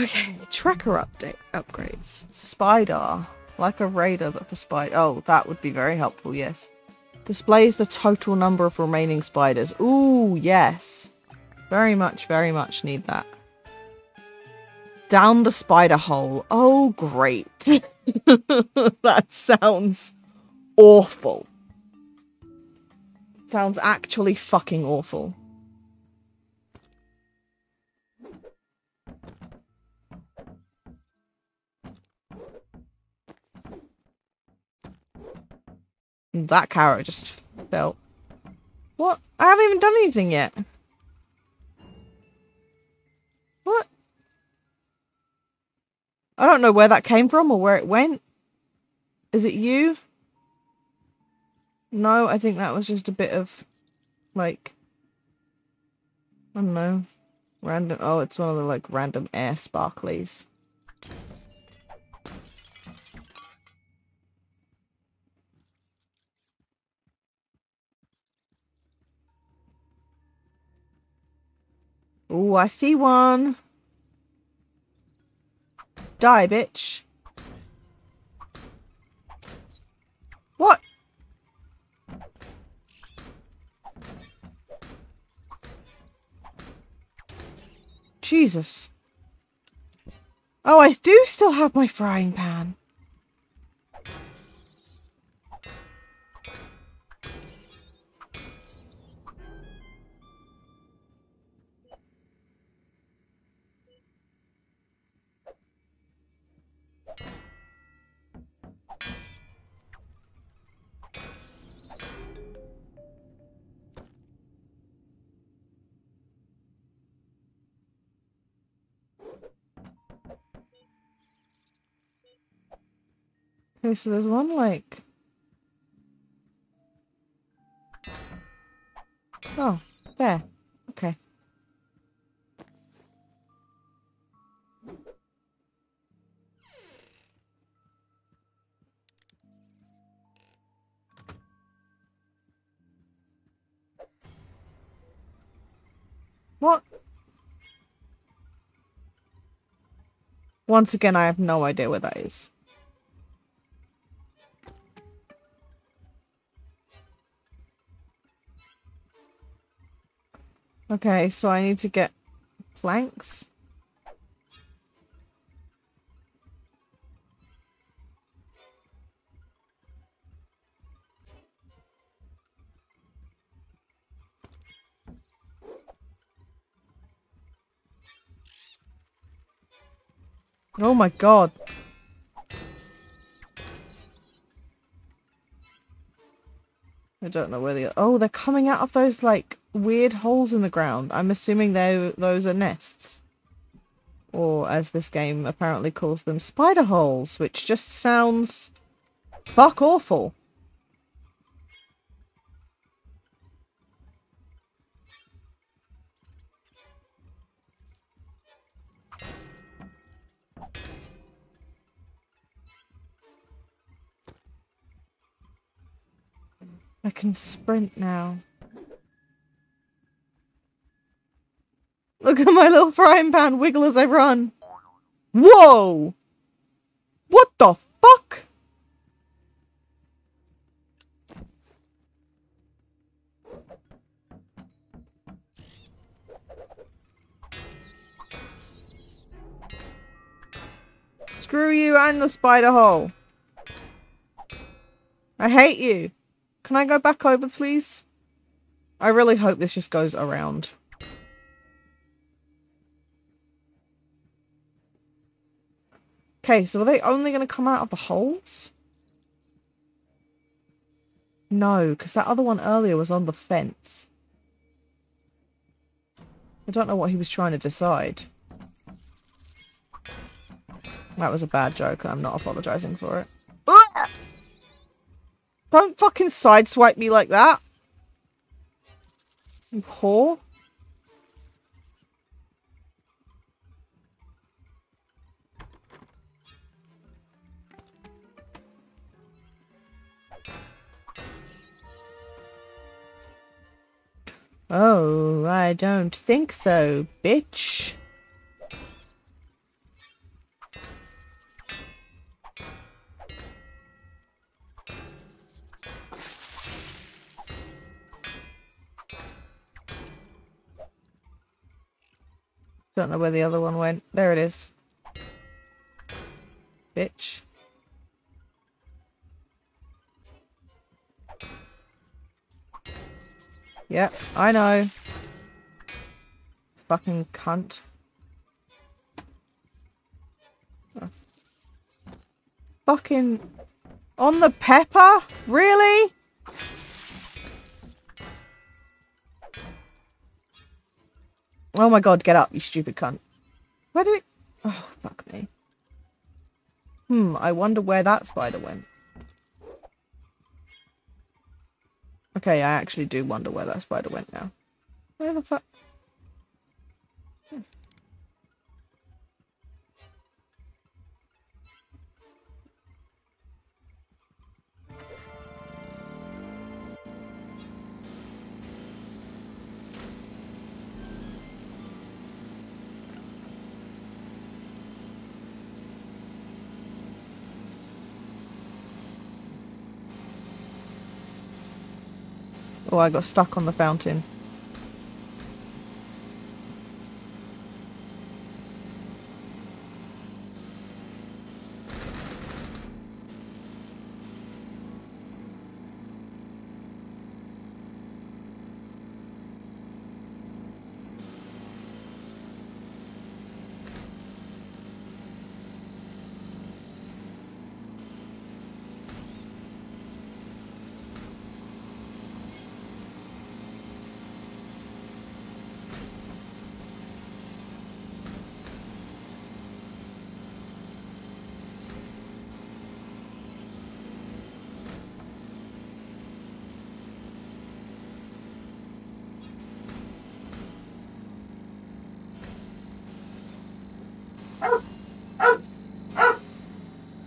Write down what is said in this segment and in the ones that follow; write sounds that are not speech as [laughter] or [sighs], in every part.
Okay, tracker update upgrades. Spider, like a radar but for spider. Oh, that would be very helpful. Yes, displays the total number of remaining spiders. Ooh, yes, very much, very much need that. Down the spider hole. Oh, great. [laughs] that sounds awful. Sounds actually fucking awful. That carrot just fell. What? I haven't even done anything yet. What? I don't know where that came from or where it went. Is it you? No, I think that was just a bit of, like, I don't know, random, oh, it's one of the, like, random air sparklies. Oh, I see one. Die, bitch. What? Jesus. Oh, I do still have my frying pan. Okay, so there's one like... Oh, there. Okay. What? Once again, I have no idea where that is. Okay, so I need to get planks. Oh my god. I don't know where they are. Oh, they're coming out of those, like, weird holes in the ground. I'm assuming they those are nests. Or, as this game apparently calls them, spider holes, which just sounds fuck awful. I can sprint now. Look at my little frying pan wiggle as I run. Whoa! What the fuck? Screw you and the spider hole. I hate you. Can I go back over, please? I really hope this just goes around. Okay, so are they only going to come out of the holes? No, because that other one earlier was on the fence. I don't know what he was trying to decide. That was a bad joke, I'm not apologising for it. Don't fucking sideswipe me like that. You whore. Oh, I don't think so, bitch. Don't know where the other one went. There it is. Bitch. Yep, I know. Fucking cunt. Fucking... On the pepper? Really? Oh my god, get up, you stupid cunt. Where did it... Oh, fuck me. Hmm, I wonder where that spider went. Okay, I actually do wonder where that spider went now. Where the fuck? Oh, I got stuck on the fountain.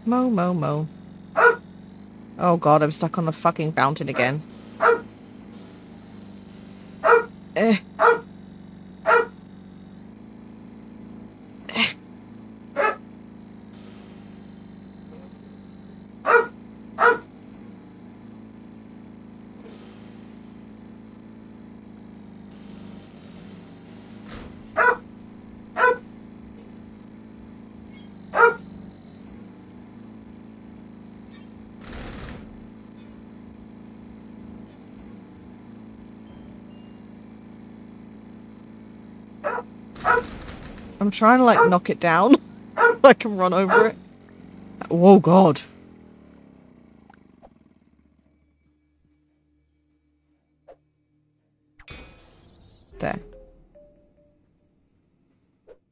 Mo, mo, mo. Oh god, I'm stuck on the fucking fountain again. Eh. I'm trying to like knock it down. [laughs] I can run over it. Oh god. There.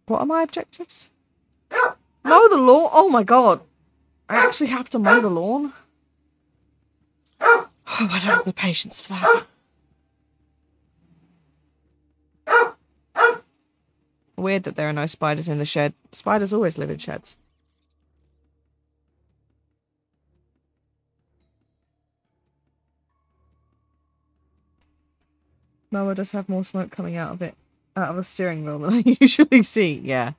What are my objectives? Mow the lawn? Oh my god. I actually have to mow the lawn? [sighs] Oh, I don't have the patience for that. Weird that there are no spiders in the shed. Spiders always live in sheds. Mower does have more smoke coming out of it, out of a steering wheel than I [laughs] usually see, yeah.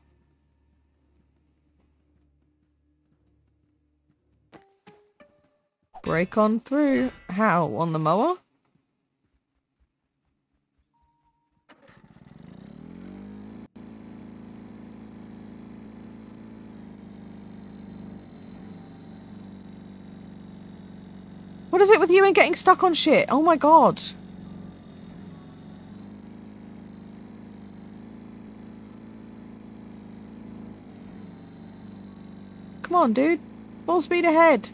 Break on through. How? On the mower? Is it with you and getting stuck on shit? Oh my god. Come on, dude. Full speed ahead.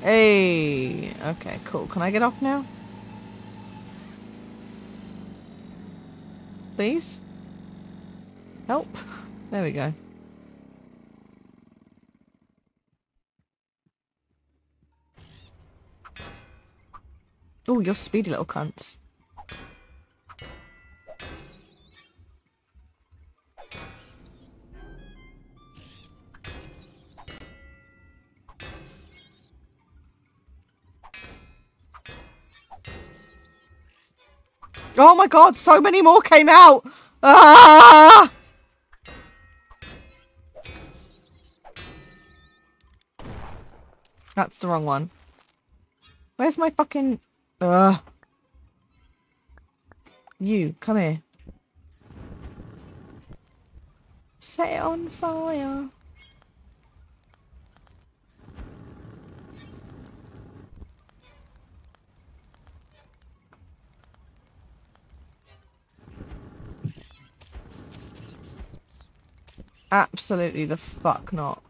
Hey. Okay, cool. Can I get off now? Please? Help. There we go. Oh, you're speedy little cunts. Oh my god, so many more came out! Ah! That's the wrong one. Where's my fucking... Ugh. You, come here. Set it on fire. Absolutely the fuck not.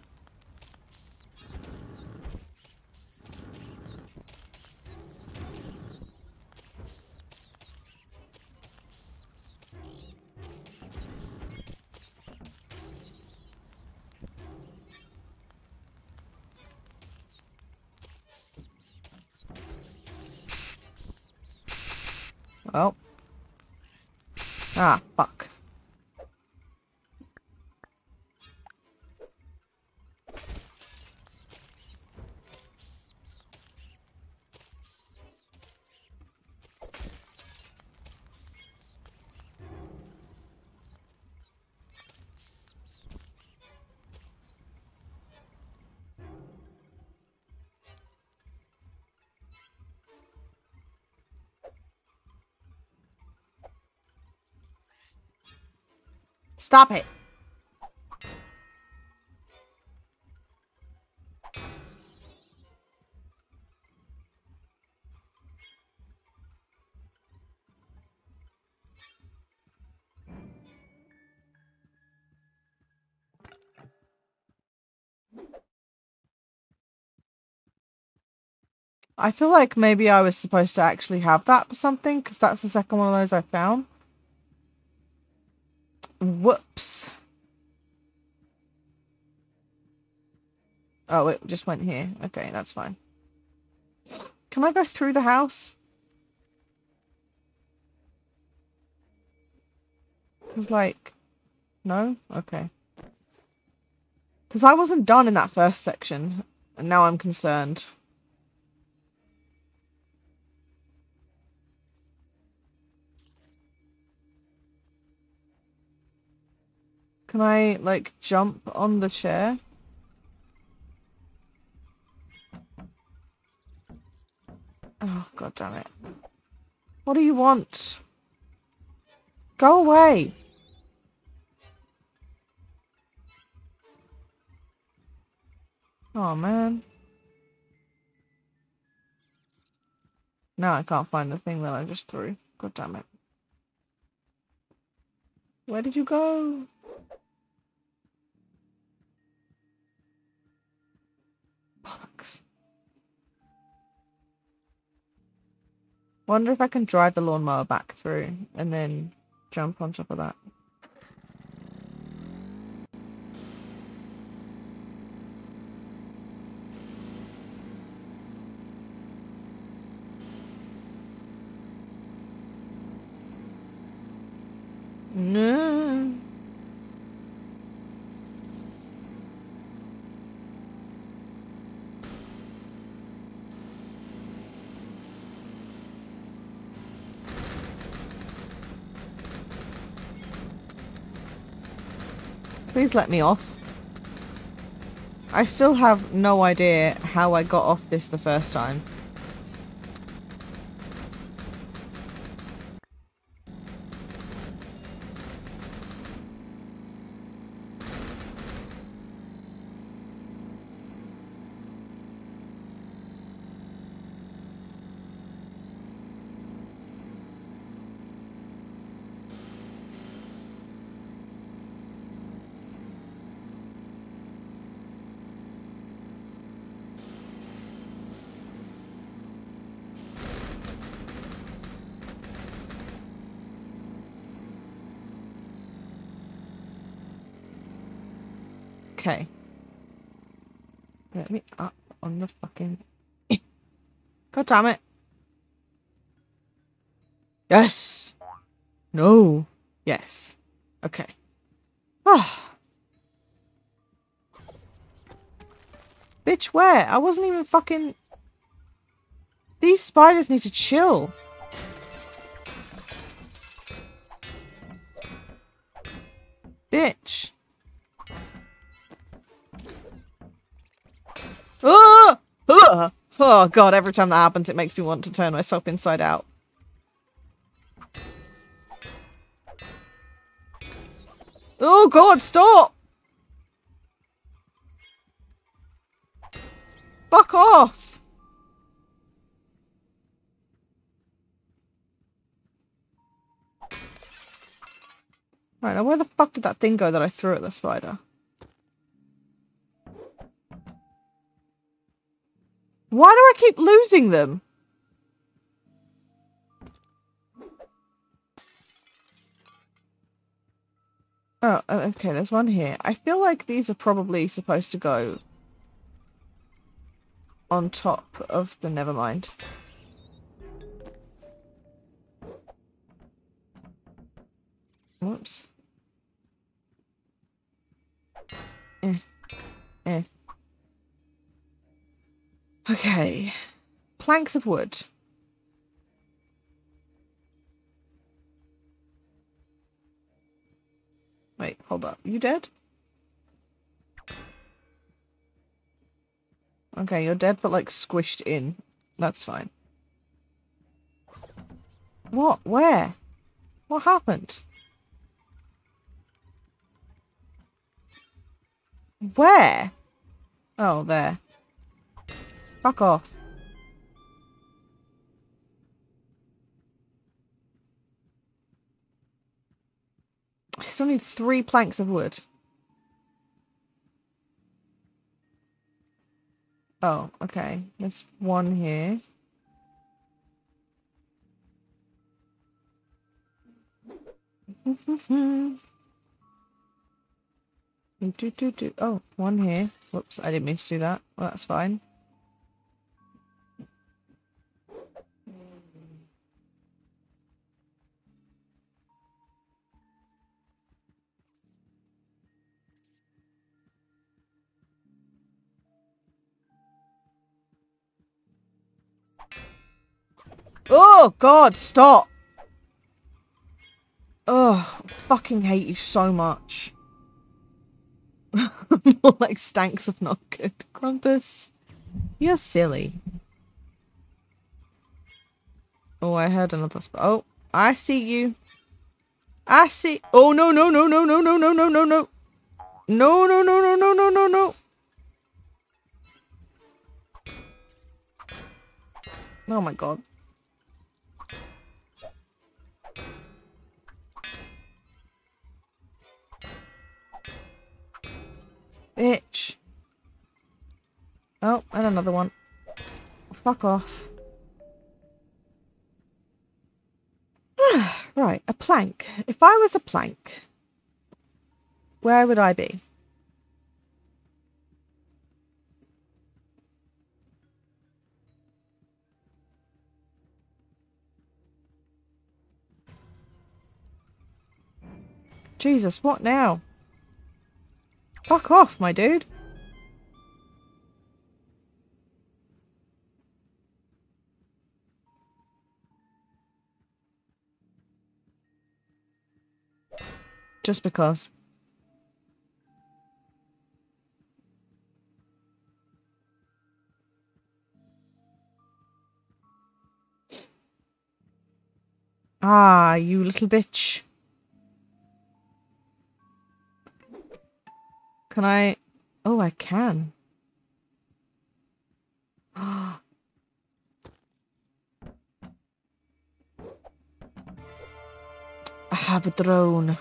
Stop it. I feel like maybe I was supposed to actually have that for something, because that's the second one of those I found. Whoops. Oh, it just went here. Okay, that's fine. Can I go through the house? Because, like, no? Okay. Because I wasn't done in that first section, and now I'm concerned. Can I, like, jump on the chair? Oh, god damn it. What do you want? Go away! Oh, man. Now I can't find the thing that I just threw. God damn it. Where did you go? Bollocks. Wonder if I can drive the lawnmower back through and then jump on top of that. No. Please let me off. I still have no idea how I got off this the first time. Okay. Get me up on the fucking... [coughs] God damn it. Yes. No. Yes. Okay. Ah. [sighs] Bitch, where? I wasn't even fucking... These spiders need to chill. Bitch. Oh! oh god, every time that happens it makes me want to turn myself inside out. Oh god, stop! Fuck off! Right, now where the fuck did that thing go that I threw at the spider? Why do I keep losing them? Oh, okay, there's one here. I feel like these are probably supposed to go on top of the Nevermind. Whoops. Eh. Eh. Okay. Planks of wood. Wait, hold up. You dead? Okay, you're dead but like squished in. That's fine. What? Where? What happened? Where? Oh, there. Fuck off. I still need three planks of wood. Oh, okay. There's one here. [laughs] do, do, do. Oh, one here. Whoops, I didn't mean to do that. Well, that's fine. Oh, God, stop. Oh, fucking hate you so much. More like stanks of not good. Grumpus, you're silly. Oh, I heard another spot. Oh, I see you. I see. Oh, no, no, no, no, no, no, no, no, no, no. No, no, no, no, no, no, no, no. Oh my god. Bitch. Oh, and another one. Fuck off. [sighs] right, a plank. If I was a plank, where would I be? Jesus, what now? Fuck off, my dude. Just because. Ah, you little bitch. Can I? Oh, I can. [gasps] I have a drone.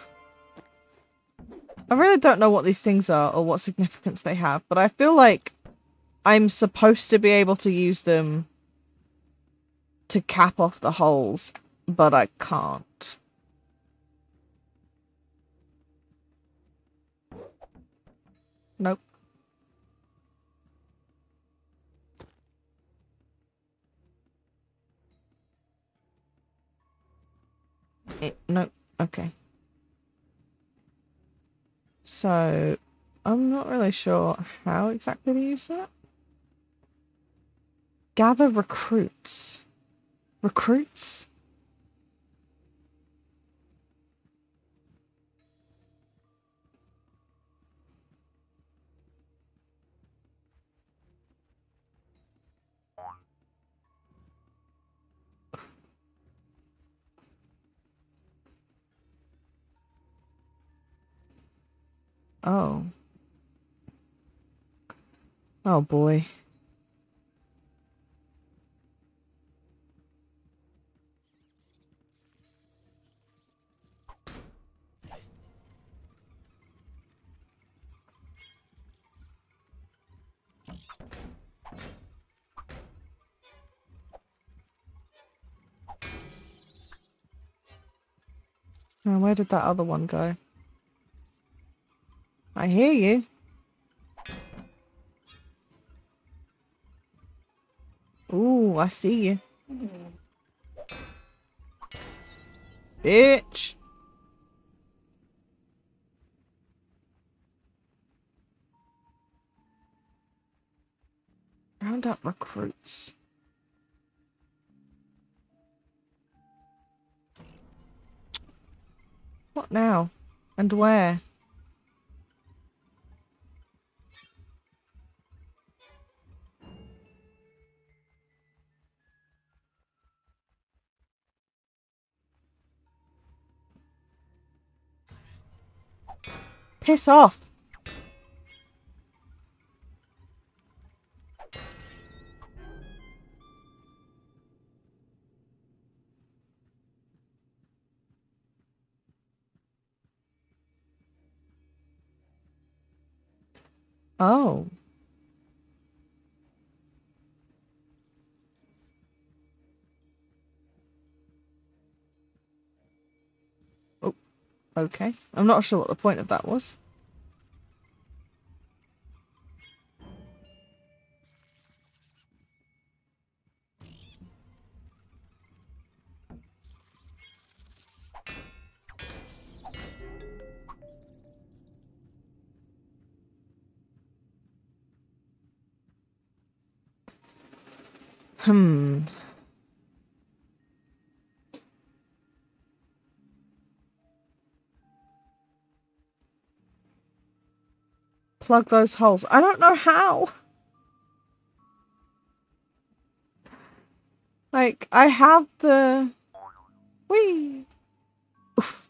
I really don't know what these things are or what significance they have, but I feel like I'm supposed to be able to use them to cap off the holes, but I can't. Nope. It, nope. Okay. So, I'm not really sure how exactly to use that. Gather recruits. Recruits? Oh. Oh boy. Now, where did that other one go? I hear you. Ooh, I see you. Bitch. Round up recruits. What now? And where? Piss off. Oh. Okay. I'm not sure what the point of that was. Hmm. Plug those holes. I don't know how. Like, I have the... Whee! Oof.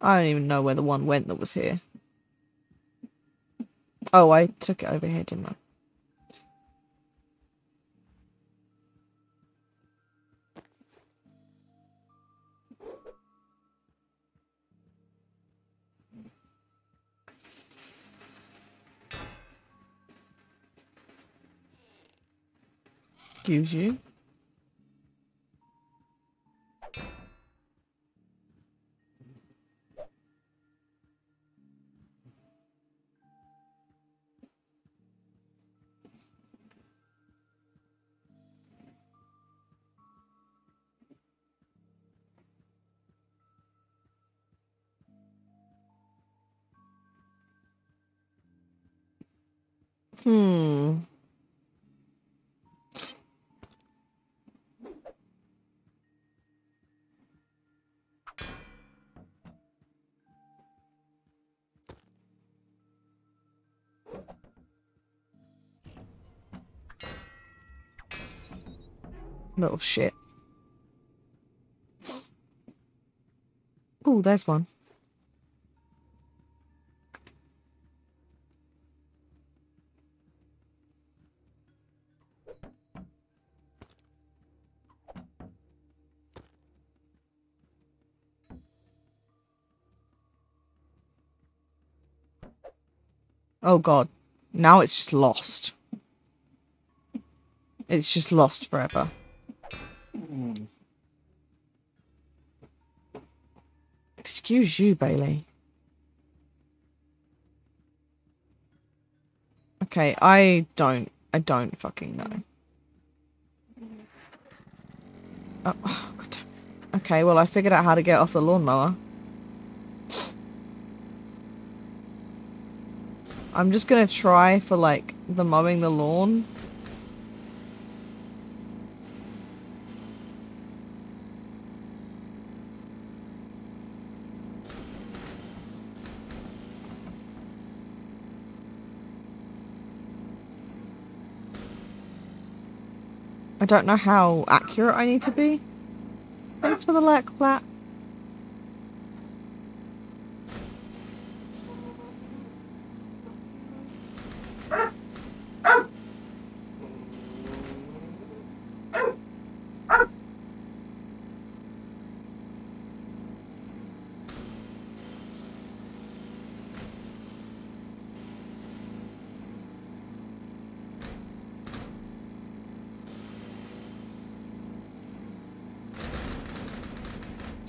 I don't even know where the one went that was here. Oh, I took it over here, didn't I? Excuse you. Hmm. Little shit. Oh, there's one. Oh god. Now it's just lost. It's just lost forever. Excuse you, Bailey. Okay, I don't. I don't fucking know. Oh, oh. Okay, well, I figured out how to get off the lawnmower. I'm just gonna try for, like, the mowing the lawn. I don't know how accurate I need to be. Thanks for the like, flat.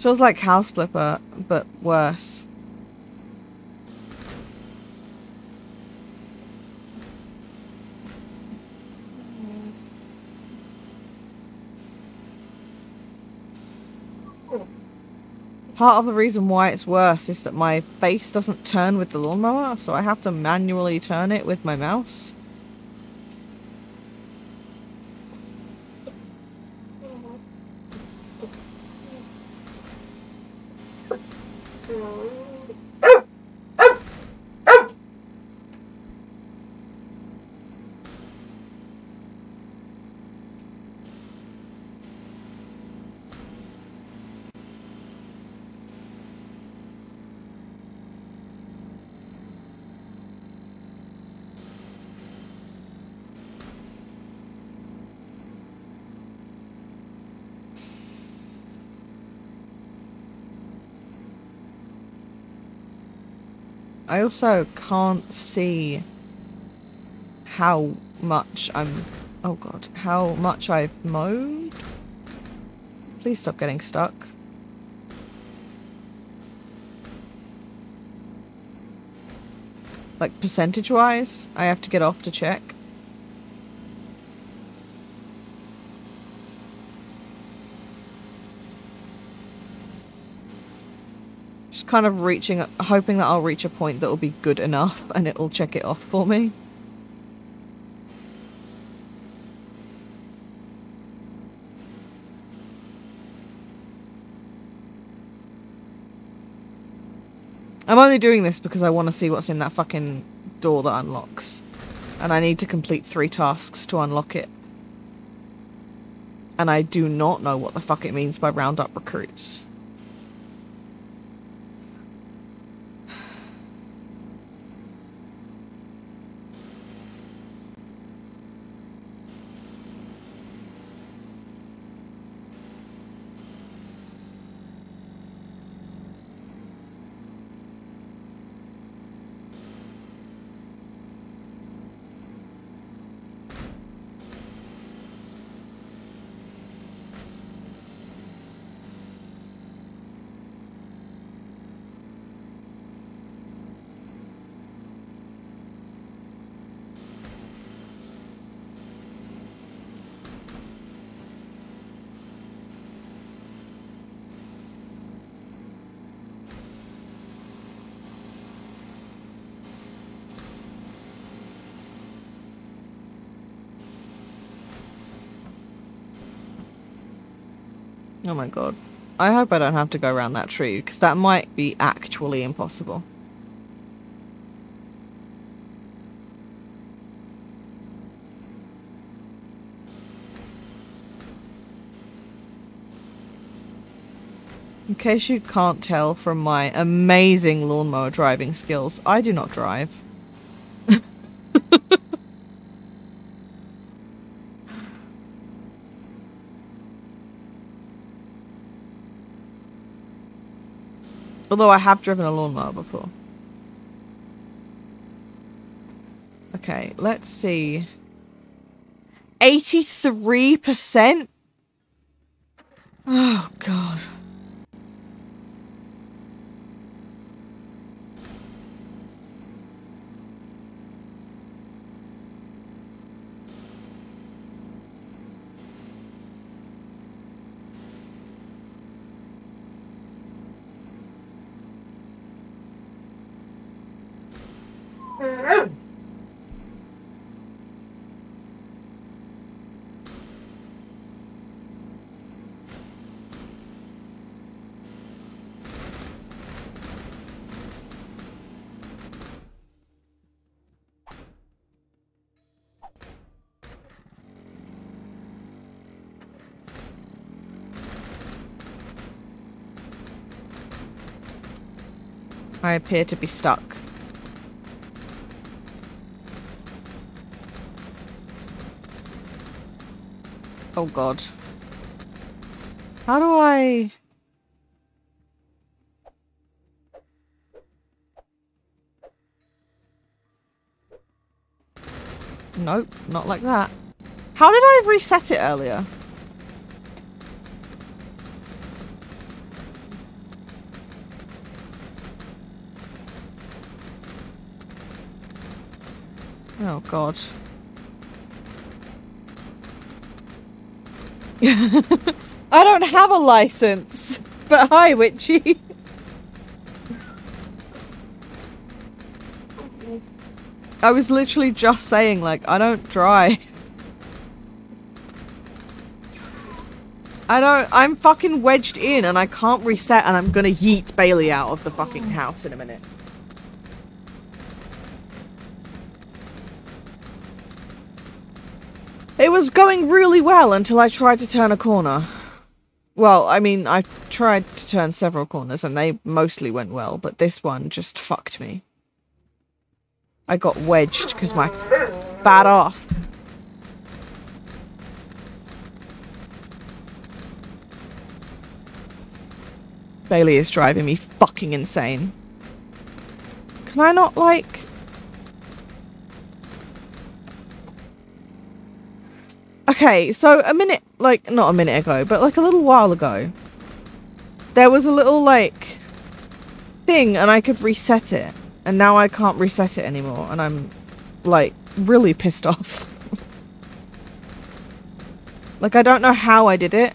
Feels like House Flipper, but worse. Part of the reason why it's worse is that my face doesn't turn with the lawnmower, so I have to manually turn it with my mouse. Also can't see how much I'm... Oh god. How much I've mowed? Please stop getting stuck. Like percentage-wise, I have to get off to check. Kind of reaching, hoping that I'll reach a point that will be good enough and it'll check it off for me. I'm only doing this because I want to see what's in that fucking door that unlocks. And I need to complete three tasks to unlock it. And I do not know what the fuck it means by round up recruits. Oh my god. I hope I don't have to go around that tree, because that might be actually impossible. In case you can't tell from my amazing lawnmower driving skills, I do not drive. Although I have driven a lawnmower before. Okay, let's see. 83%? Oh, God. Appear to be stuck. Oh god. How do I... Nope, not like that. How did I reset it earlier? Oh god. I don't have a license. But hi, Witchy. I was literally just saying, like, I don't drive. I don't- I'm fucking wedged in and I can't reset and I'm gonna yeet Bailey out of the fucking house in a minute. It was going really well until I tried to turn a corner. Well, I mean, I tried to turn several corners and they mostly went well, but this one just fucked me. I got wedged because my bad ass. Bailey is driving me fucking insane. Can I not, like... Okay, so a minute, like, not a minute ago, but like a little while ago, there was a little, like, thing and I could reset it. And now I can't reset it anymore. And I'm, like, really pissed [laughs] off. like, I don't know how I did it.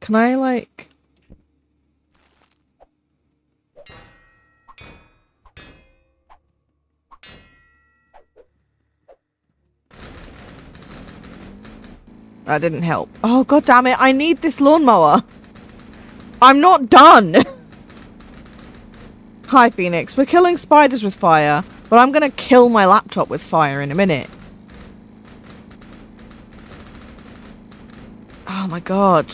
Can I, like... That didn't help. Oh, god damn it. I need this lawnmower. I'm not done. [laughs] Hi, Phoenix. We're killing spiders with fire, but I'm going to kill my laptop with fire in a minute. Oh my god.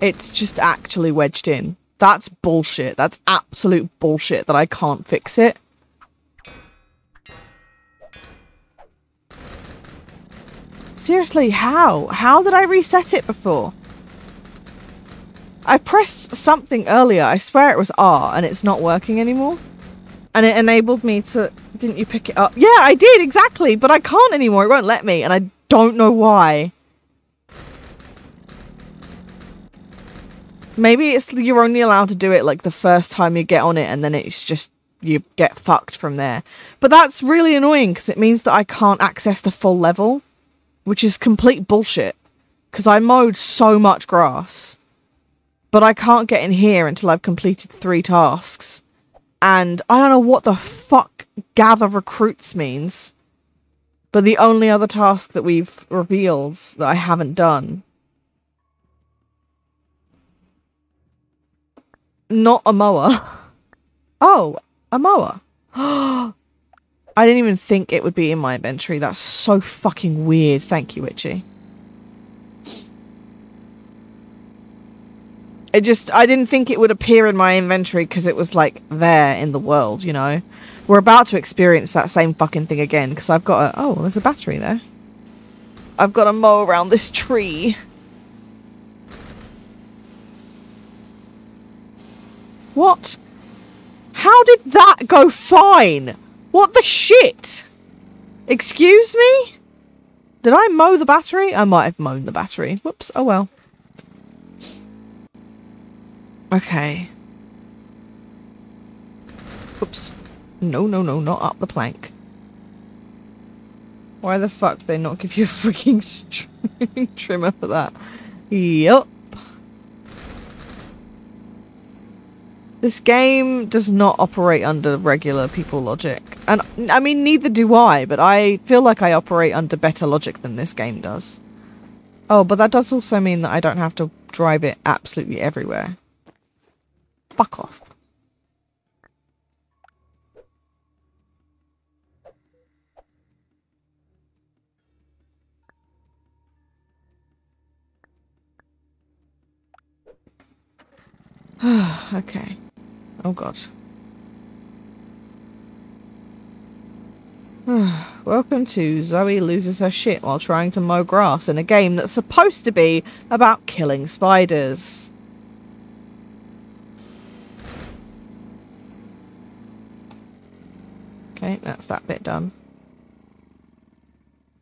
It's just actually wedged in. That's bullshit. That's absolute bullshit that I can't fix it. Seriously, how? How did I reset it before? I pressed something earlier. I swear it was R and it's not working anymore. And it enabled me to... Didn't you pick it up? Yeah, I did, exactly. But I can't anymore. It won't let me. And I don't know why. Maybe it's you're only allowed to do it like the first time you get on it and then it's just you get fucked from there. But that's really annoying because it means that I can't access the full level which is complete bullshit. Because I mowed so much grass. But I can't get in here until I've completed three tasks. And I don't know what the fuck gather recruits means. But the only other task that we've revealed that I haven't done. Not a mower. [laughs] Oh, a mower. [gasps] [gasps] Oh, I didn't even think it would be in my inventory. That's so fucking weird. Thank you, Witchy. It just, I didn't think it would appear in my inventory because it was like there in the world, you know? We're about to experience that same fucking thing again because I've got a, oh, there's a battery there. I've got to mow around this tree. What? How did that go fine? What the shit? Excuse me? Did I mow the battery? I might have mown the battery. Whoops. Oh well. Okay. Whoops. No, no, no, not up the plank. Why the fuck they not give you a freaking [laughs] trimmer for that? Yup. This game does not operate under regular people logic. And I mean, neither do I, but I feel like I operate under better logic than this game does. Oh, but that does also mean that I don't have to drive it absolutely everywhere. Fuck off. [sighs] okay. Oh god. [sighs] Welcome to Zoe loses her shit while trying to mow grass in a game that's supposed to be about killing spiders. Okay, that's that bit done.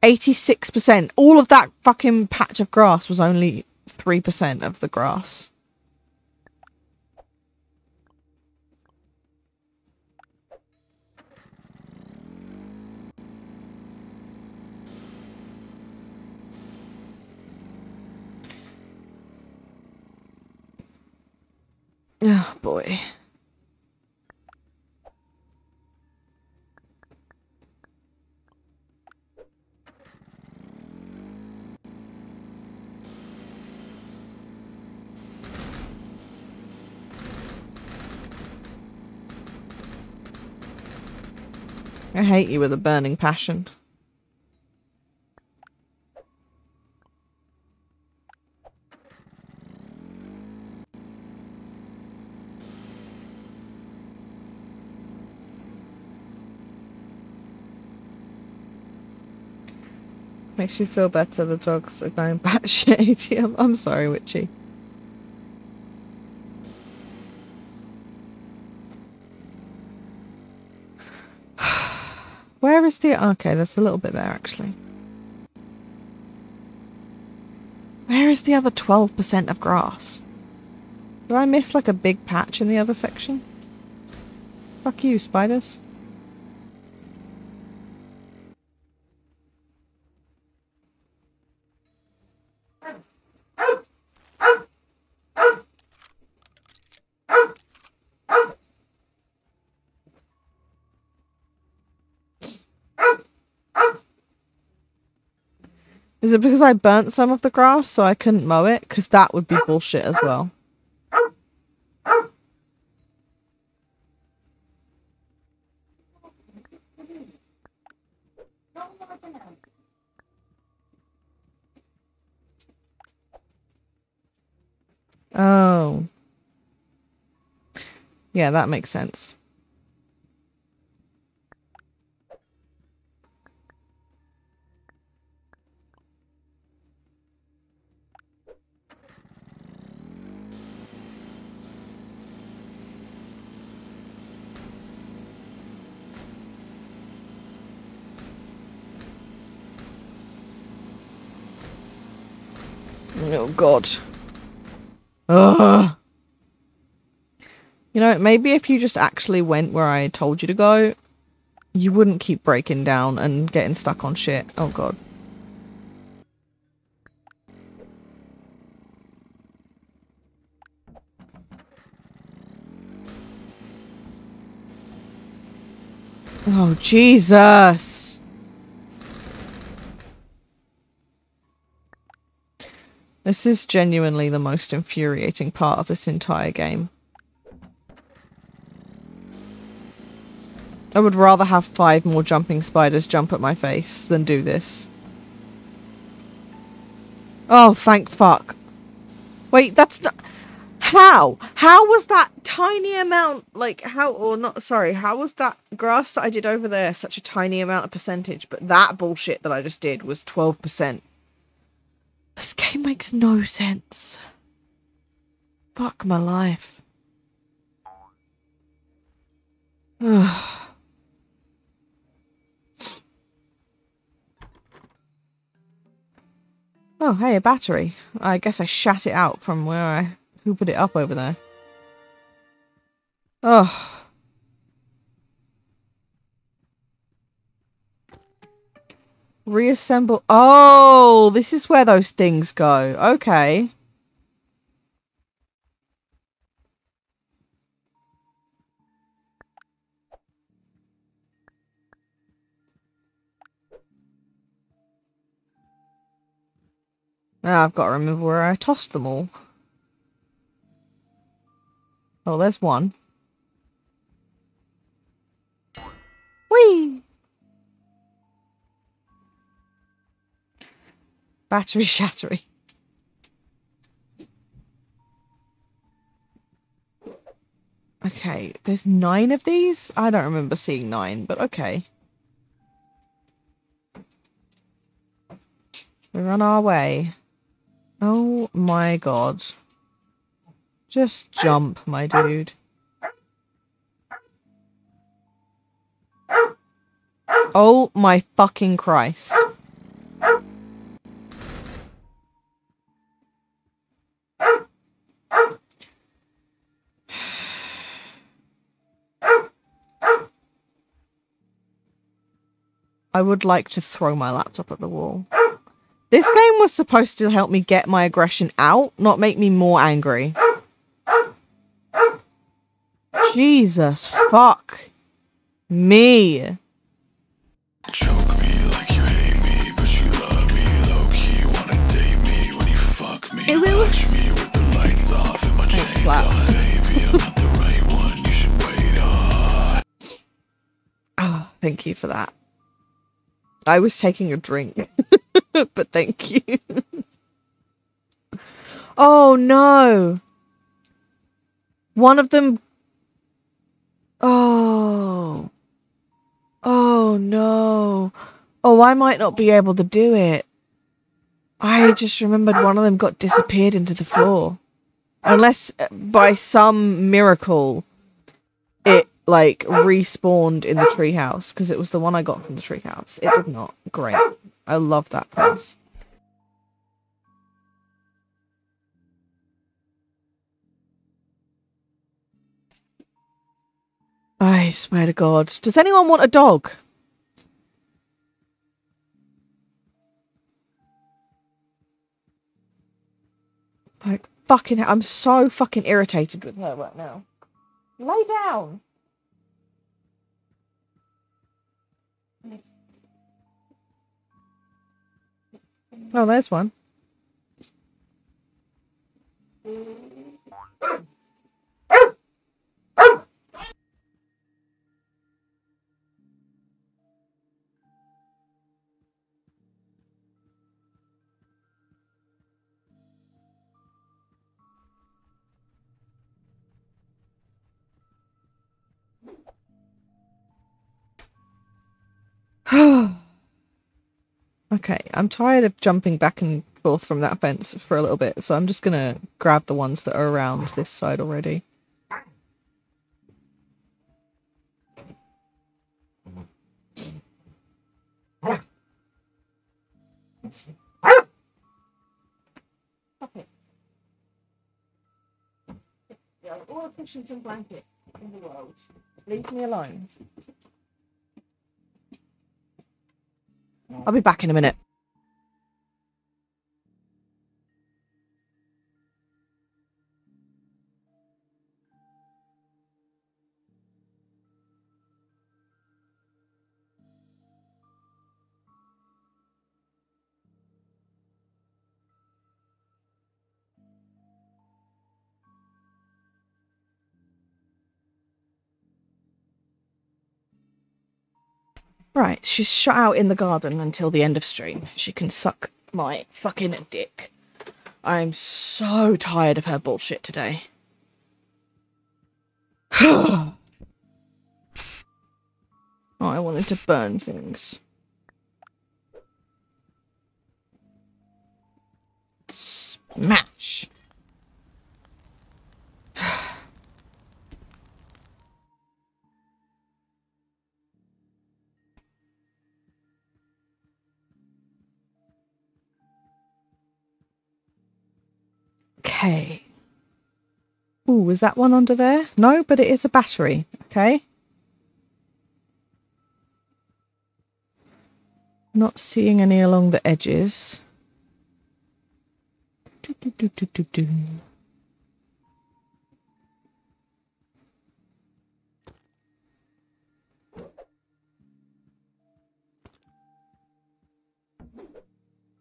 86%. All of that fucking patch of grass was only 3% of the grass. Oh boy. I hate you with a burning passion. Makes you feel better the dogs are going [laughs] batshit. I'm, I'm sorry, Witchy. [sighs] Where is the... Okay, there's a little bit there, actually. Where is the other 12% of grass? Did I miss, like, a big patch in the other section? Fuck you, spiders. Is it because I burnt some of the grass so I couldn't mow it? Because that would be bullshit as well. Oh. Yeah, that makes sense. Oh god. Ugh. You know, maybe if you just actually went where I told you to go, you wouldn't keep breaking down and getting stuck on shit. Oh god. Oh, Jesus. This is genuinely the most infuriating part of this entire game. I would rather have five more jumping spiders jump at my face than do this. Oh, thank fuck. Wait, that's not... How? How was that tiny amount, like, how, or not, sorry, how was that grass that I did over there such a tiny amount of percentage, but that bullshit that I just did was 12%? This game makes no sense. Fuck my life. [sighs] oh, hey, a battery. I guess I shat it out from where I... Who put it up over there? Oh. Reassemble. Oh, this is where those things go. Okay. Now I've got to remember where I tossed them all. Oh, there's one. Whee! Battery [laughs] shattery. Okay, there's nine of these? I don't remember seeing nine, but okay. We're on our way. Oh my god. Just jump, my dude. Oh my fucking Christ. I would like to throw my laptop at the wall. This game was supposed to help me get my aggression out, not make me more angry. Jesus fuck me. Choke me like you hate me, but you love me low key. Wanna date me when you fuck me. Ew, ew. Touch me with the lights off and my chains clap. on. Baby, I'm not the right one. You should wait on. Oh, thank you for that. I was taking a drink, [laughs] but thank you. oh no. One of them. Oh. Oh no. Oh, I might not be able to do it. I just remembered one of them got disappeared into the floor. Unless uh, by some miracle it like respawned in the treehouse because it was the one I got from the treehouse. It did not. Great. I love that place. I swear to God. Does anyone want a dog? Like, fucking, I'm so fucking irritated with her right now. Lay down. Oh, there's one. [sighs] [sighs] [sighs] okay, I'm tired of jumping back and forth from that fence for a little bit, so I'm just gonna grab the ones that are around this side already. It. Yeah, all cushions and blanket in the world. Leave me alone. I'll be back in a minute. Right, she's shut out in the garden until the end of stream. She can suck my fucking dick. I'm so tired of her bullshit today. [sighs] oh, I wanted to burn things. Smash. Okay. Ooh, is that one under there? No, but it is a battery. Okay. Not seeing any along the edges. Do, do, do.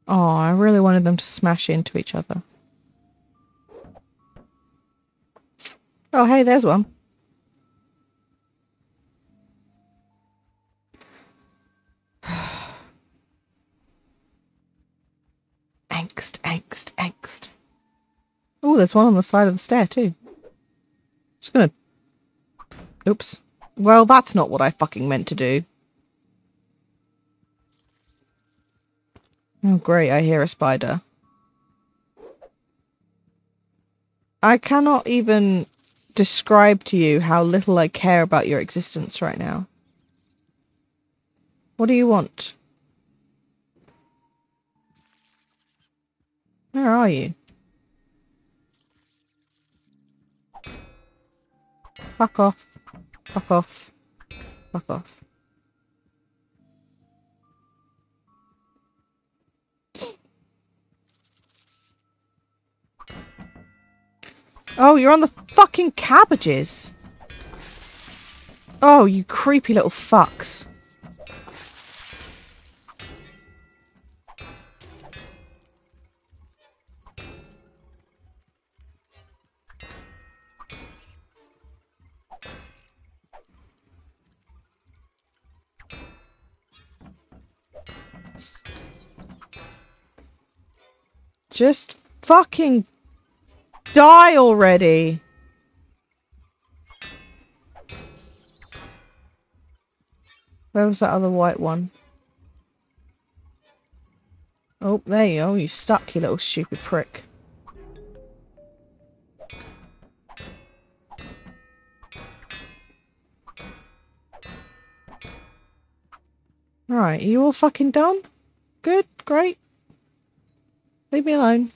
Oh, I really wanted them to smash into each other. Oh, hey, there's one. [sighs] angst, angst, angst. Oh, there's one on the side of the stair too. Just gonna Oops. Well, that's not what I fucking meant to do. Oh, great. I hear a spider. I cannot even describe to you how little I care about your existence right now. What do you want? Where are you? Fuck off. Fuck off. Fuck off. Oh, you're on the fucking cabbages. Oh, you creepy little fucks. Just fucking die already. Where was that other white one? Oh, there you are. You stuck, you little stupid prick. Right, are you all fucking done? Good, great. Leave me alone.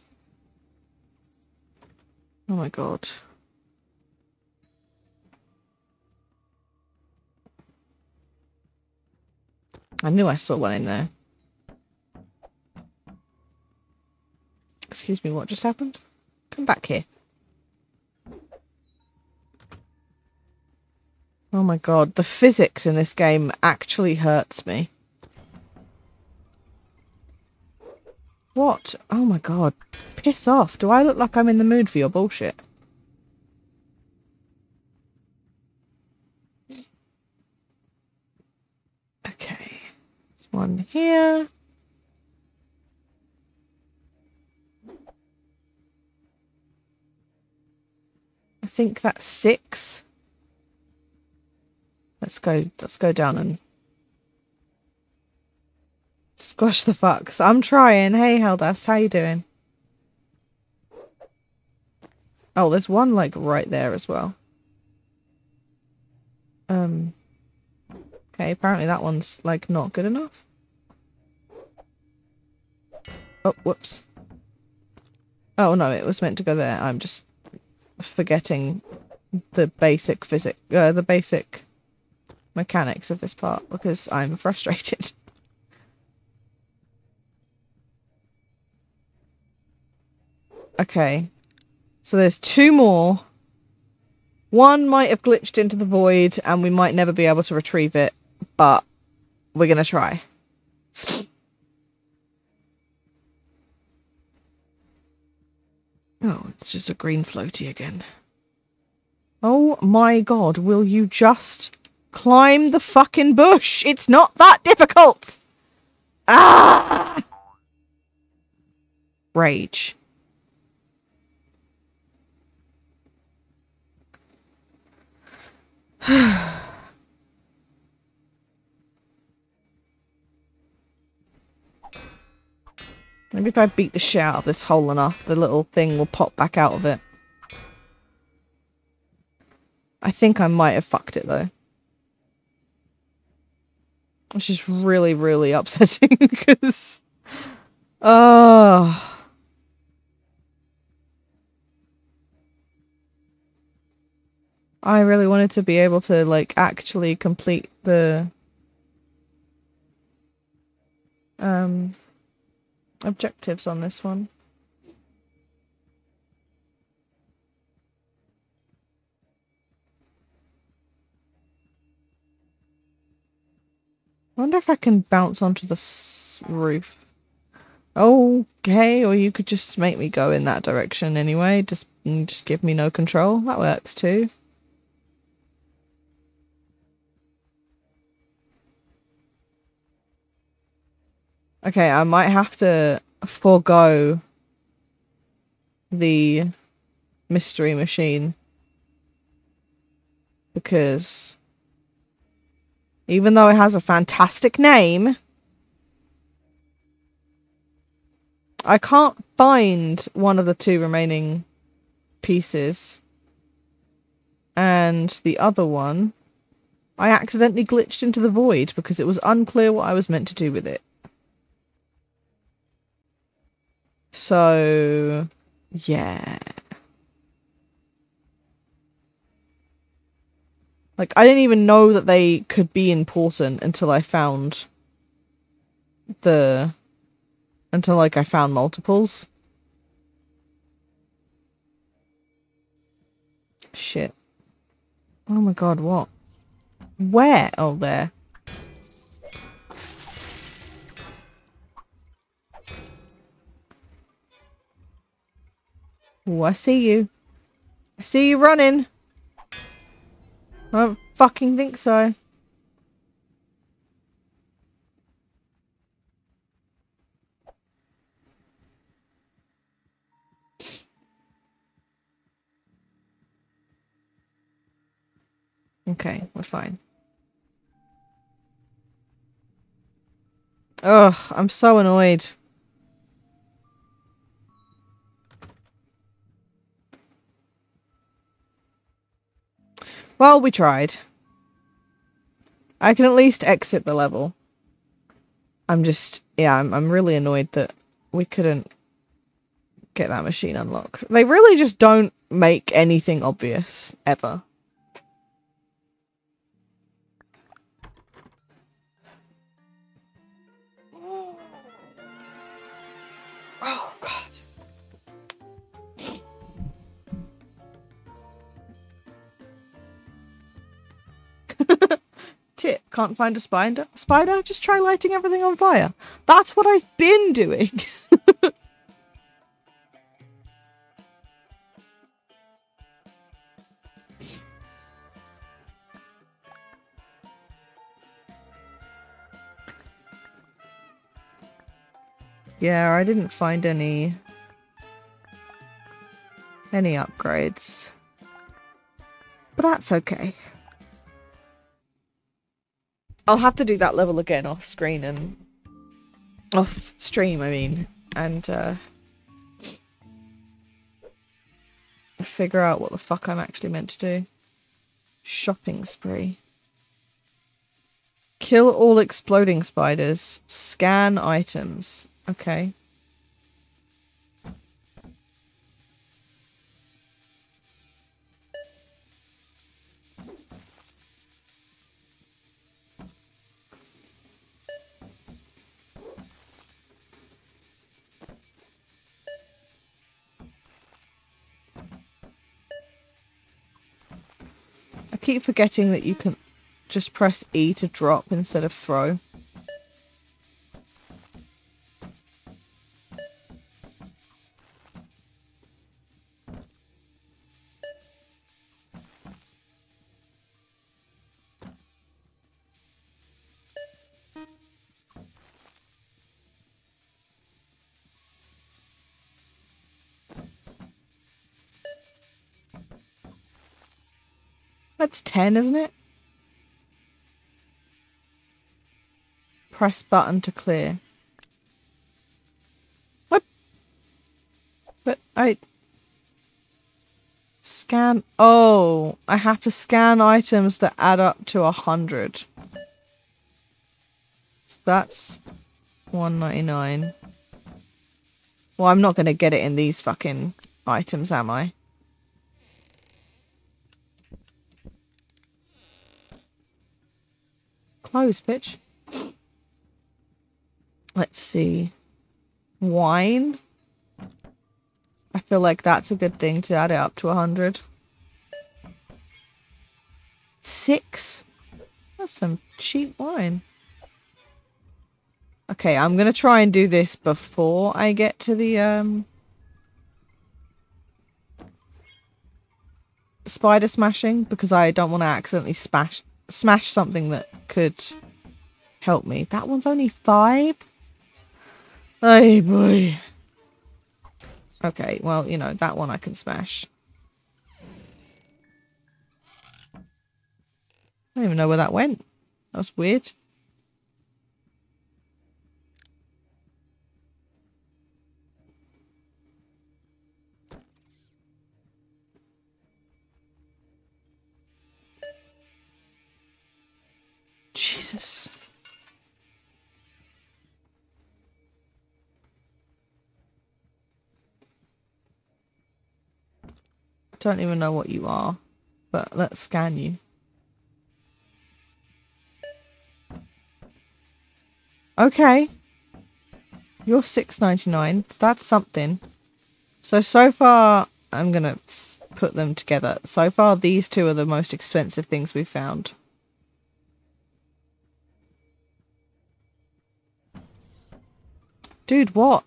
Oh my god. I knew I saw one in there. Excuse me, what just happened? Come back here. Oh my god, the physics in this game actually hurts me. What? Oh my god. Piss off. Do I look like I'm in the mood for your bullshit? Okay. There's one here. I think that's six. Let's go let's go down and squash the fucks. I'm trying. Hey Heldust, how you doing? Oh, there's one like right there as well. Um Okay, apparently that one's like not good enough. Oh, whoops. Oh no, it was meant to go there. I'm just forgetting the basic physic uh, the basic mechanics of this part because I'm frustrated. [laughs] okay. So there's two more. One might have glitched into the void and we might never be able to retrieve it, but we're going to try. Oh, it's just a green floaty again. Oh my god, will you just climb the fucking bush? It's not that difficult! Ah! Rage. [sighs] Maybe if I beat the shit out of this hole enough, the little thing will pop back out of it. I think I might have fucked it though. Which is really, really upsetting [laughs] because... Oh... Uh, I really wanted to be able to like actually complete the um objectives on this one. I wonder if I can bounce onto the roof. Okay, or you could just make me go in that direction anyway. Just just give me no control. That works too. Okay, I might have to forego the mystery machine Because even though it has a fantastic name, I can't find one of the two remaining pieces. And the other one, I accidentally glitched into the void because it was unclear what I was meant to do with it. So, yeah. Like, I didn't even know that they could be important until I found the. Until, like, I found multiples. Shit. Oh my god, what? Where? Oh, there. Oh, I see you. I see you running. I don't fucking think so. Okay, we're fine. Ugh, I'm so annoyed. Well, we tried. I can at least exit the level. I'm just, yeah, I'm, I'm really annoyed that we couldn't get that machine unlocked. They really just don't make anything obvious, ever. Can't find a spider? Spider? Just try lighting everything on fire. That's what I've been doing. [laughs] yeah, I didn't find any any upgrades. But that's okay. I'll have to do that level again off screen and off stream, I mean, and uh figure out what the fuck I'm actually meant to do. Shopping spree. Kill all exploding spiders. Scan items. Okay. Keep forgetting that you can just press E to drop instead of throw. 10, isn't it? Press button to clear. What? But I... Scan... Oh, I have to scan items that add up to a hundred. So that's 199. Well, I'm not going to get it in these fucking items, am I? Close, bitch. Let's see. Wine. I feel like that's a good thing to add it up to a hundred. Six. That's some cheap wine. Okay, I'm gonna try and do this before I get to the um spider smashing because I don't want to accidentally smash smash something that could help me. That one's only five? Hey boy. Okay, well, you know, that one I can smash. I don't even know where that went. That was weird. Jesus. Don't even know what you are, but let's scan you. Okay. You're six ninety nine. That's something. So so far, I'm gonna put them together. So far, these two are the most expensive things we've found. Dude, what?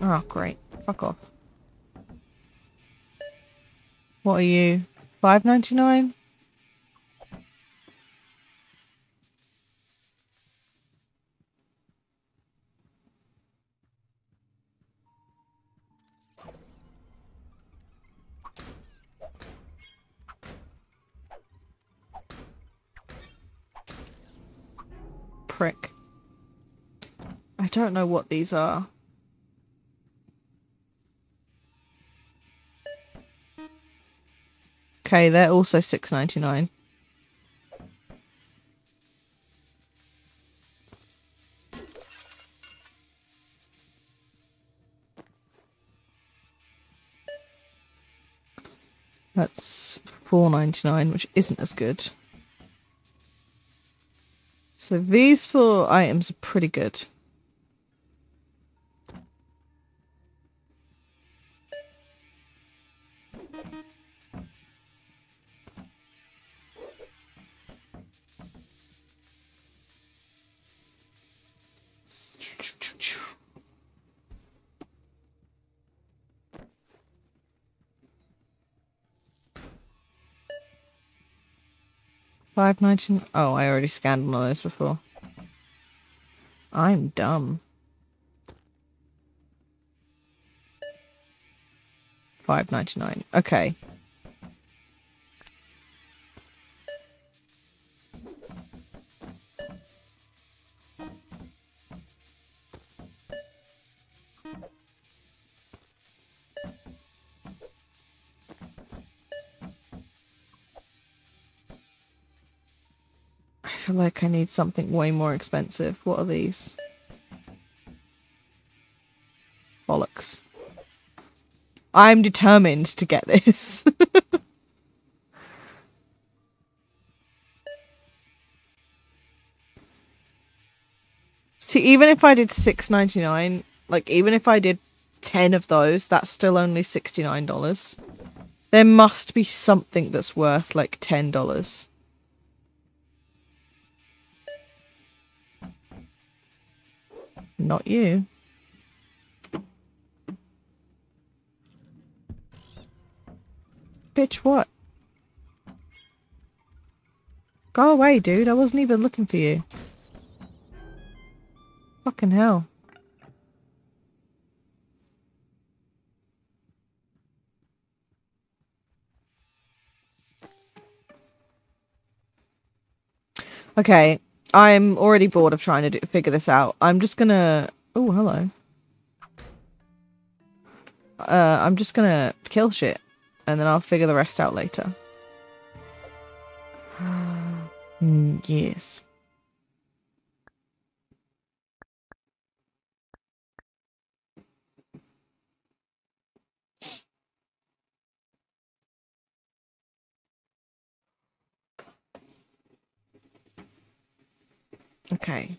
Oh, great. Fuck off. What are you? Five ninety nine? Prick. I don't know what these are. Okay, they're also six ninety nine. That's four ninety nine, which isn't as good. So these four items are pretty good. Five nineteen. Oh, I already scanned one of those before. I'm dumb. Five ninety nine. Okay. Need something way more expensive. What are these? Bollocks. I'm determined to get this. [laughs] See, even if I did six ninety nine, like even if I did ten of those, that's still only sixty nine dollars. There must be something that's worth like ten dollars. Not you. Bitch, what? Go away, dude. I wasn't even looking for you. Fucking hell. Okay, I'm already bored of trying to do, figure this out. I'm just gonna. Oh, hello. Uh, I'm just gonna kill shit, and then I'll figure the rest out later. [sighs] Mm, yes. Okay.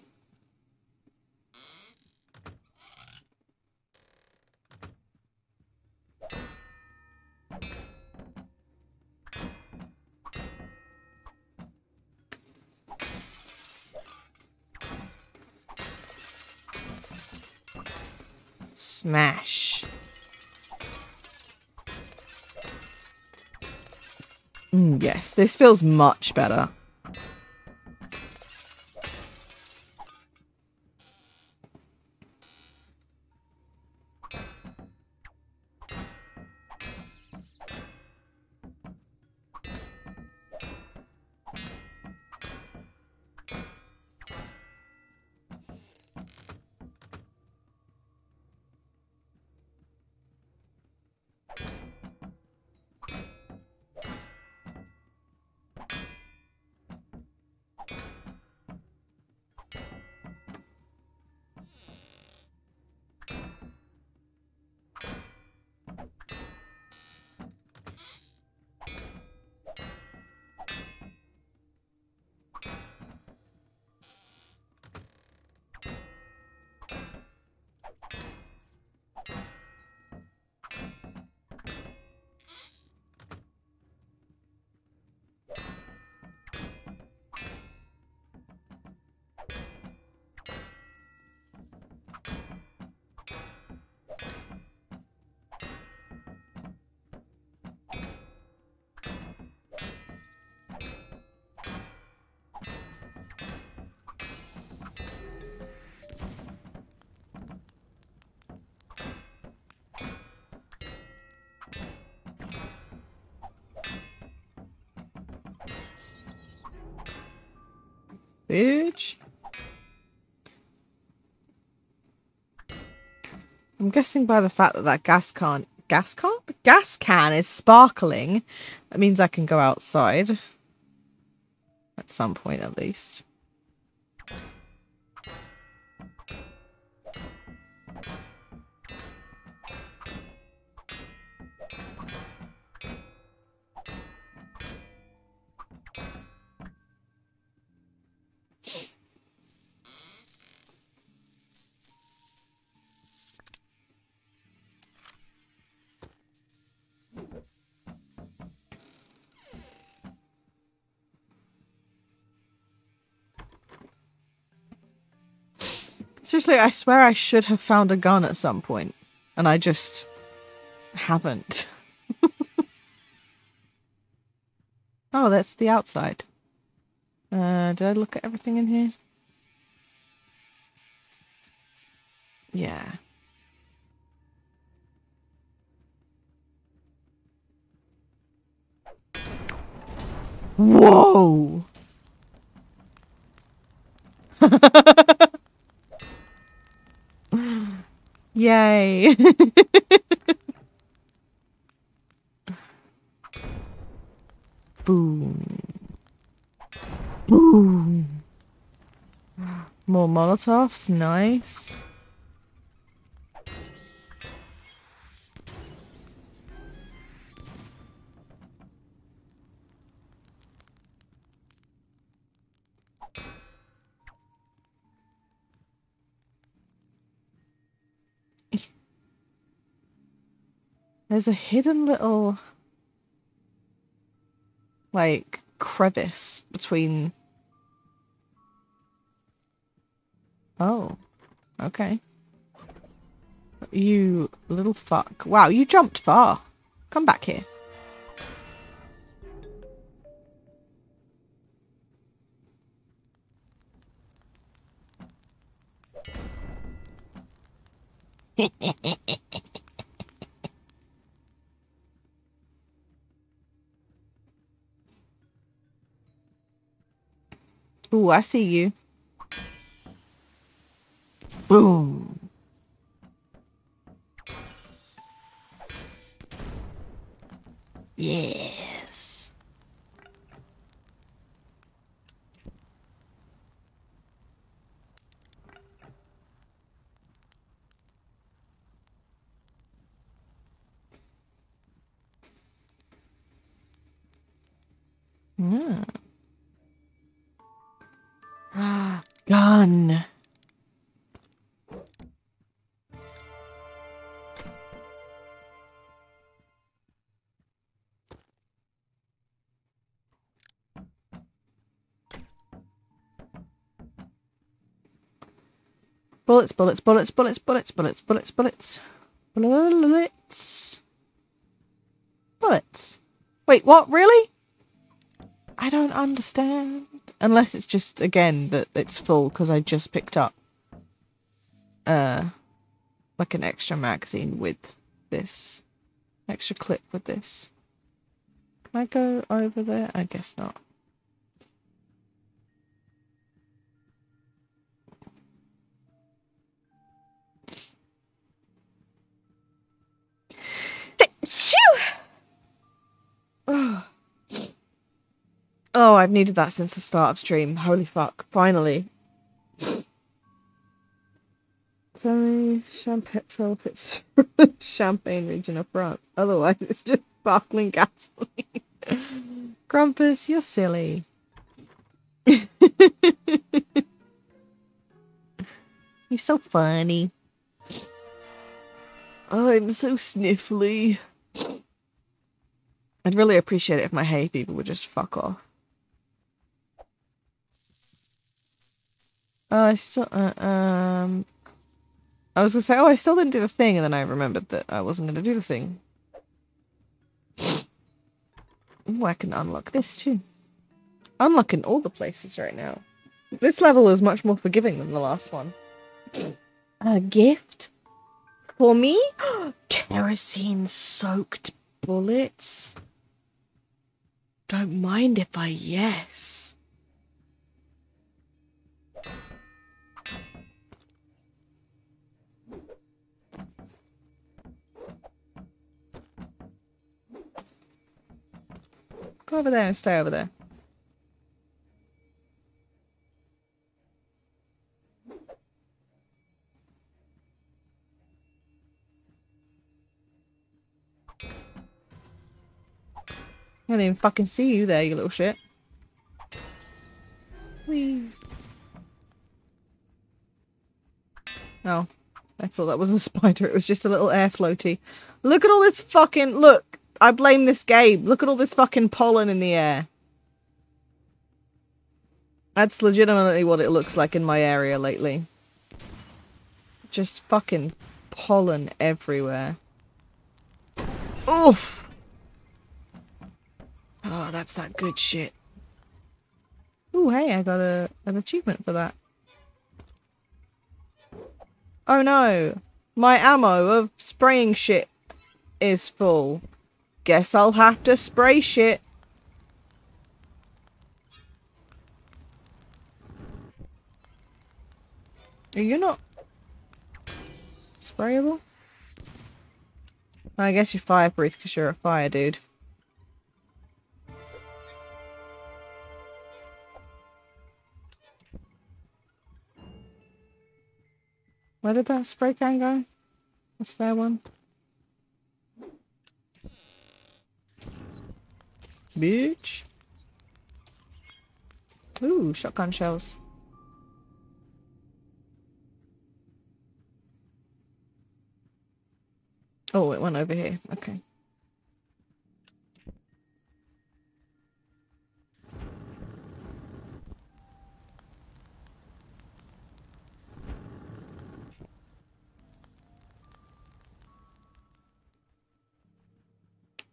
Smash. Mm, yes, this feels much better. Bitch. I'm guessing by the fact that that gas can gas can gas can is sparkling, that means I can go outside at some point at least. Seriously, I swear I should have found a gun at some point, and I just haven't. [laughs] oh, that's the outside. Uh, did I look at everything in here? Yeah. Whoa! [laughs] Yay. Boom. Boom. More Molotovs, nice. There's a hidden little like crevice between Oh. Okay. You little fuck. Wow, you jumped far. Come back here. [laughs] Ooh, I see you. Boom. Bullets, bullets, bullets, bullets, bullets, bullets, bullets, bullets. Bullets. Bullets. Wait, what? Really? I don't understand. Unless it's just, again, that it's full because I just picked up uh, like an extra magazine with this. Extra clip with this. Can I go over there? I guess not. Shoo! Oh. oh, I've needed that since the start of stream. Holy fuck. Finally. Me champagne it's [laughs] champagne region of France. Otherwise it's just sparkling gasoline. [laughs] Grumpus, you're silly. [laughs] you're so funny. I'm so sniffly. I'd really appreciate it if my hay people would just fuck off. Uh, I still, uh, um, I was gonna say, oh, I still didn't do the thing, and then I remembered that I wasn't gonna do the thing. Ooh, I can unlock this too. Unlocking all the places right now. This level is much more forgiving than the last one. A gift? For me? [gasps] Kerosene soaked bullets? Don't mind if I yes. Go over there and stay over there. I didn't even fucking see you there, you little shit. Whee. Oh, I thought that was a spider. It was just a little air floaty. Look at all this fucking... Look, I blame this game. Look at all this fucking pollen in the air. That's legitimately what it looks like in my area lately. Just fucking pollen everywhere. Oof! Oh, that's that good shit. Ooh, hey, I got a, an achievement for that. Oh no! My ammo of spraying shit is full. Guess I'll have to spray shit. Are you not sprayable? I guess you're fireproof because you're a fire dude. Where did that spray can go? A spare one? Bitch. Ooh, shotgun shells. Oh, it went over here. Okay.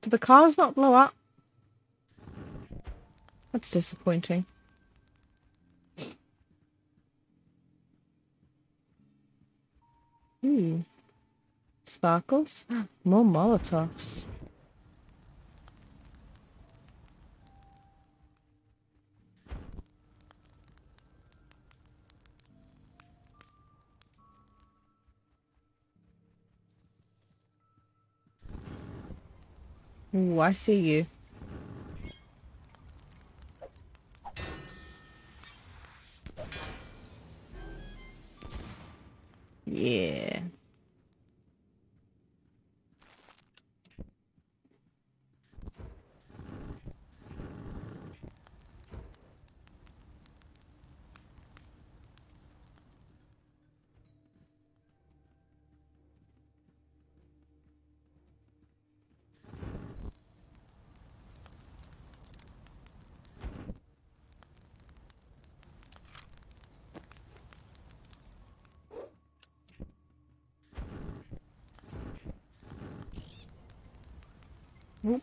Did the cars not blow up? That's disappointing. Ooh. Sparkles? More Molotovs. Ooh, I see you. Yeah.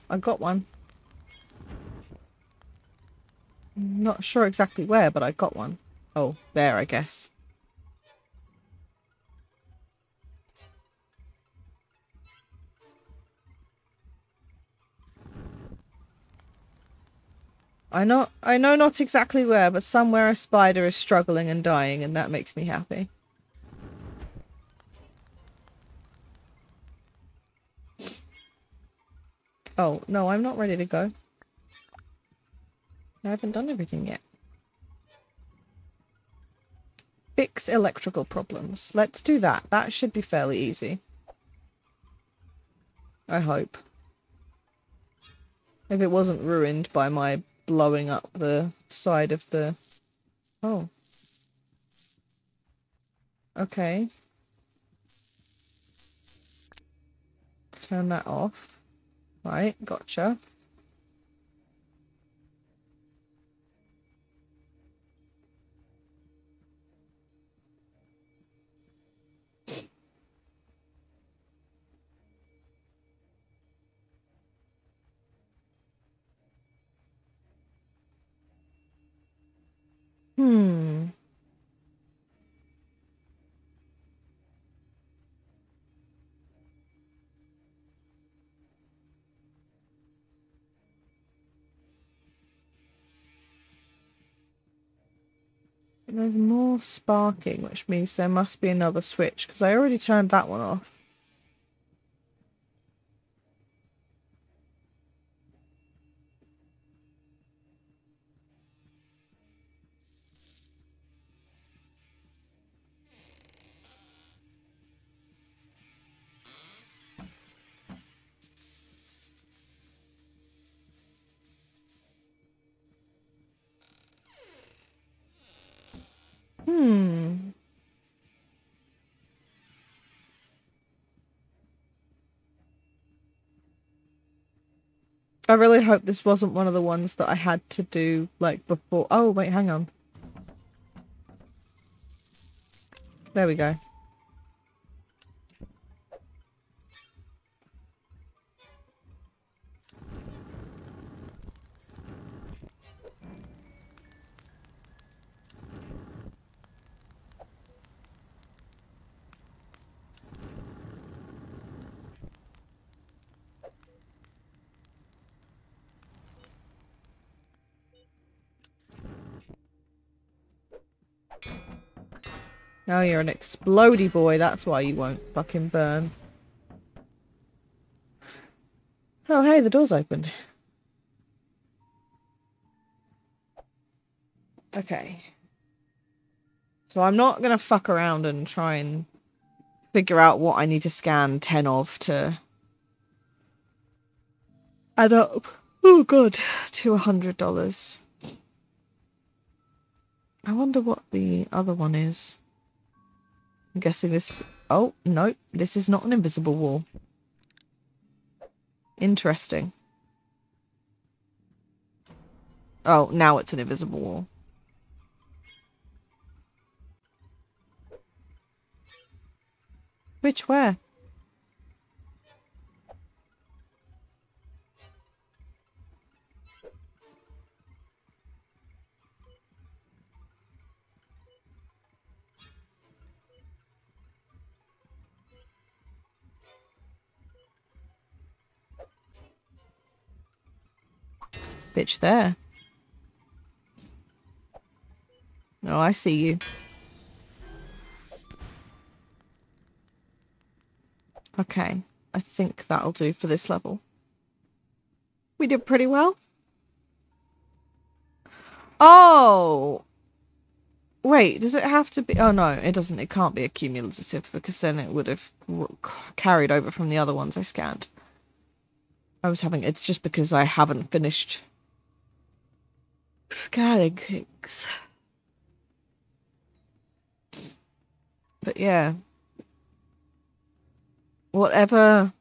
I got one. Not sure exactly where, but I got one. Oh, there, I guess. I know I know not exactly where, but somewhere a spider is struggling and dying, and that makes me happy. Oh, no, I'm not ready to go. I haven't done everything yet. Fix electrical problems. Let's do that. That should be fairly easy. I hope. If it wasn't ruined by my blowing up the side of the... Oh. Okay. Turn that off. Right, gotcha. Hmm. There's more sparking, which means there must be another switch, because I already turned that one off. I really hope this wasn't one of the ones that I had to do like before. Oh, wait, hang on. There we go. Oh, you're an explody boy. That's why you won't fucking burn. Oh, hey, the door's opened. Okay. So I'm not going to fuck around and try and figure out what I need to scan 10 of to add up. Oh, God. To a $100. I wonder what the other one is. I'm guessing this... Oh, no. This is not an invisible wall. Interesting. Oh, now it's an invisible wall. Which where? Bitch there. Oh, I see you. Okay, I think that'll do for this level. We did pretty well. Oh! Wait, does it have to be? Oh no, it doesn't. It can't be a cumulative because then it would have carried over from the other ones I scanned. I was having. It's just because I haven't finished scanning things. But yeah. Whatever.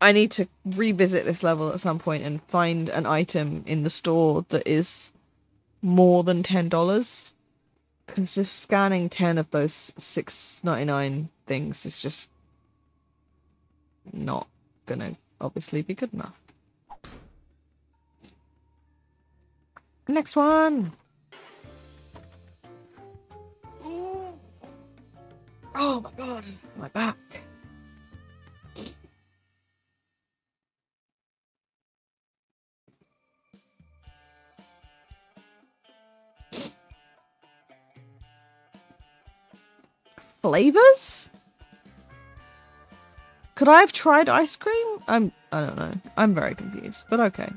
I need to revisit this level at some point and find an item in the store that is more than ten dollars. Because just scanning ten of those six ninety nine things is just not gonna obviously be good enough. Next one. Oh my god, my back. Flavors? Could I have tried ice cream? I'm I don't know. I'm very confused, but okay.